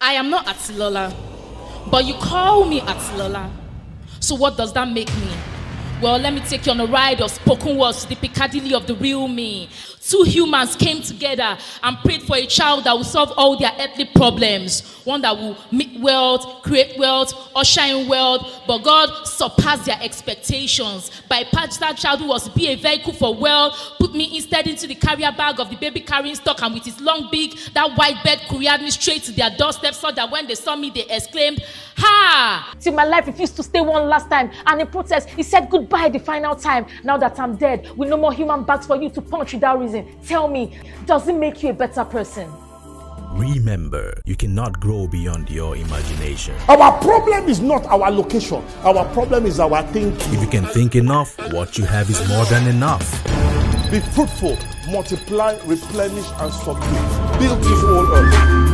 I am not Atilola, but you call me Atilola. So what does that make me? Well, let me take you on a ride of spoken words to the Piccadilly of the real me. Two humans came together and prayed for a child that would solve all their earthly problems. One that will make wealth, create wealth, usher in wealth. But God surpassed their expectations. By patch that child who was be a vehicle for wealth, put me instead into the carrier bag of the baby carrying stock, and with his long beak, that white bird couriered me straight to their doorstep so that when they saw me, they exclaimed, Ha! Till my life refused to stay one last time, and in protest, he said goodbye the final time. Now that I'm dead, with no more human bags for you to punch without reason, tell me, does it make you a better person? Remember, you cannot grow beyond your imagination. Our problem is not our location. Our problem is our thinking. If you can think enough, what you have is more than enough. Be fruitful, multiply, replenish, and subdue. Build this whole earth.